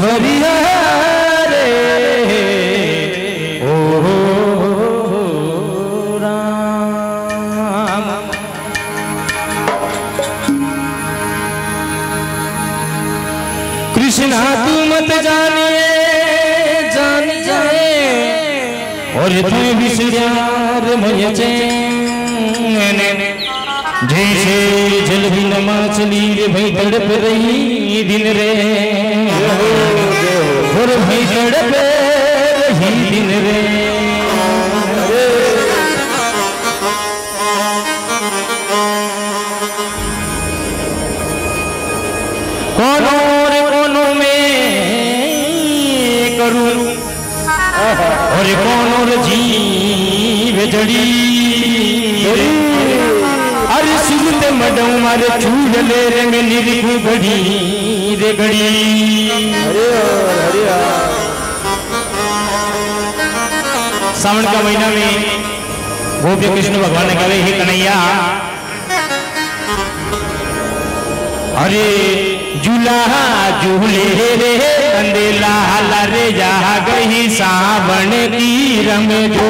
संवरिया रे। ओ राम। कृष्णा तू मत जानिए जान जाए। और तू विश्वार मय जैसे जल बिन मछली रे भाई तड़प रही दिन रे। और भाई तड़प रही दिन रे। में और जीव अरे सुगंध मडऊ मारे चूल ले रंग निरिकु गड़ी रे गड़ी सावन का महीना में गोपी कृष्ण भगवान ने कहे, हे कन्हैया, अरे झूला झूले रे कंदेला रे जा गई सावन की रंग जो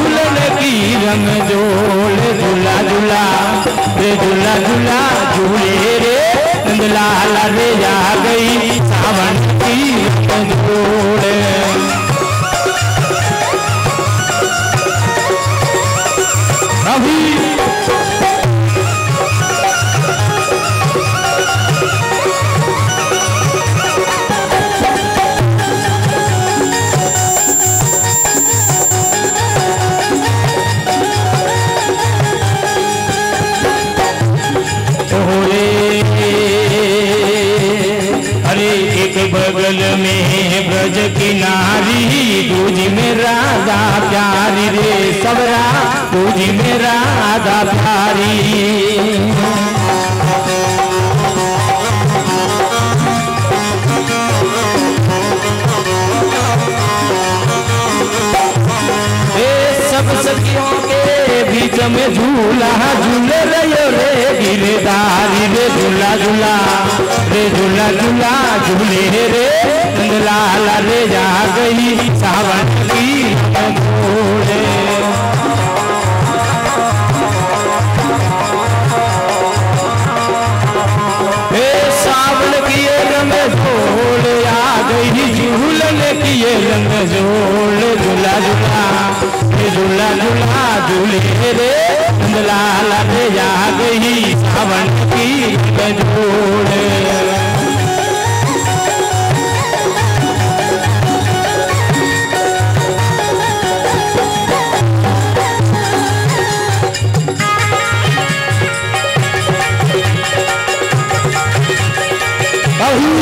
झूलन की रंग जोड़, झूला झूला रे झूला झूला, झूले रे, नंदलाल रे जा गई सावन की रंग जोड़। अभी ब्रज की नारी दूज में राधा प्यारी रे, सबरा दूज में राधा प्यारी। सब सखियों के बीच में झूला झूल रहे झूला झूला रे नंदलाल रे जा गई सावन की हे सावन की रंग झोल आ गई, झूलन की रंग झोल, झूला झूला झूला झूला झूले रे नंदलाल रे आ गई सावन की झोल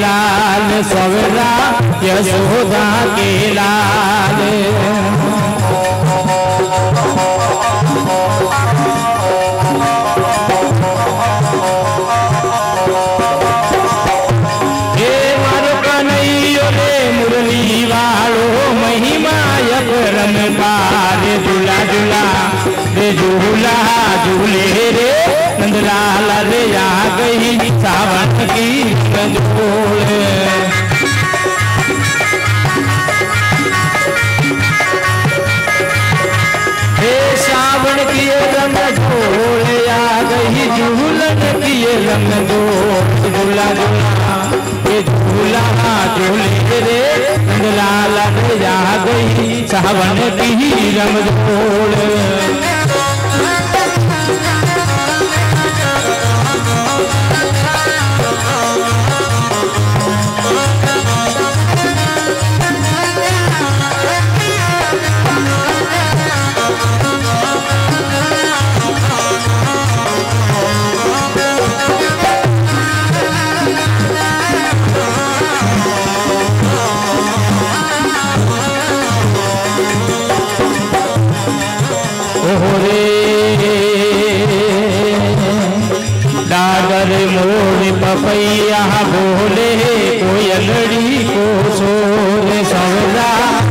लाल सवरा यशोदा के लाल। झूला झूले रे। नंदलाल रे आ गई सावन की कंजोल सावन की रंगोल आ गई, झूलन की रंगोल झूला झूले। रे नंदलाल रे आ गई सावन की रंगोल ओरे डागर मोर पपैया बोले कोयलड़ी को सोर सवरा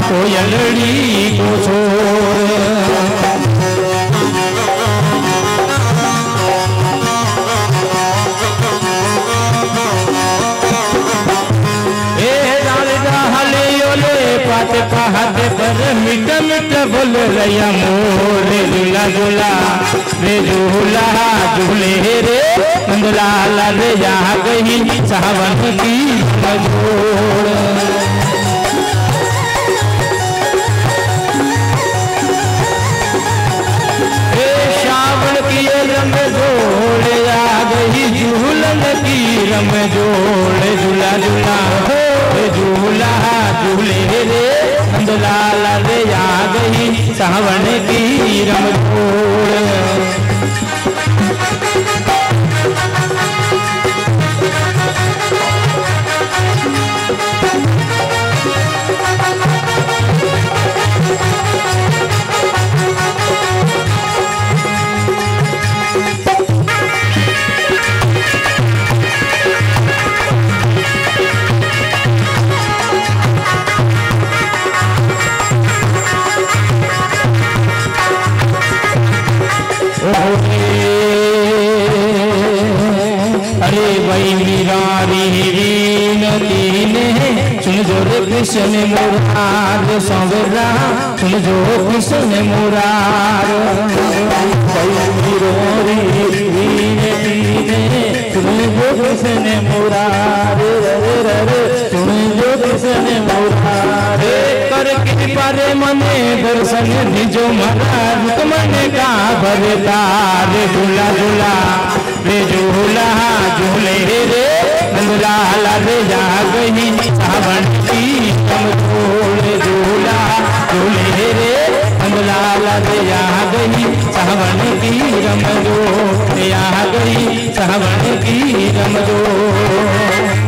कोयलड़ी को सोर। पहाते पर बोल रैया मोर झूला झूला रे झूला झूले रे नंदलाल रे जा गई सावन की मजोड़ जोड़ आ गई झूलन की रंग जोड़ झूला झूला सुन जो रे कृष्ण मुरार संवरा सुन जो कृष्ण मुरार। जो मुरार जो मने दर्शन निजो महाराज, तुमने का भरतार। झूला झूला, रे झूला, झूले रे। नंदलाल रे जा गई सावन की कमज़ोर झूला। झूले रे नंदलाल रे जा गई सावन की रमजो। आ गई सावन की रमजो।